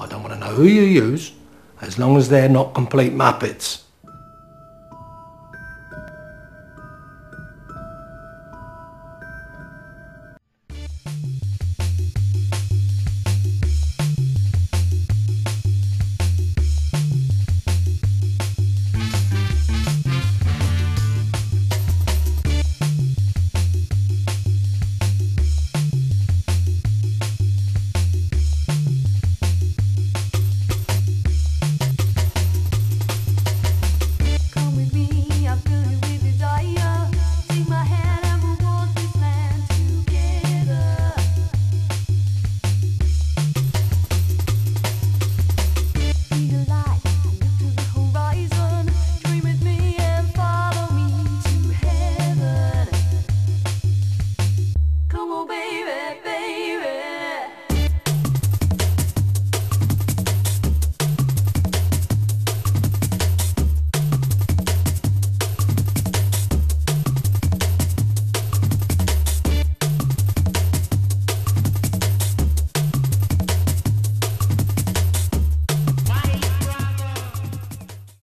I don't want to know who you use, as long as they're not complete muppets.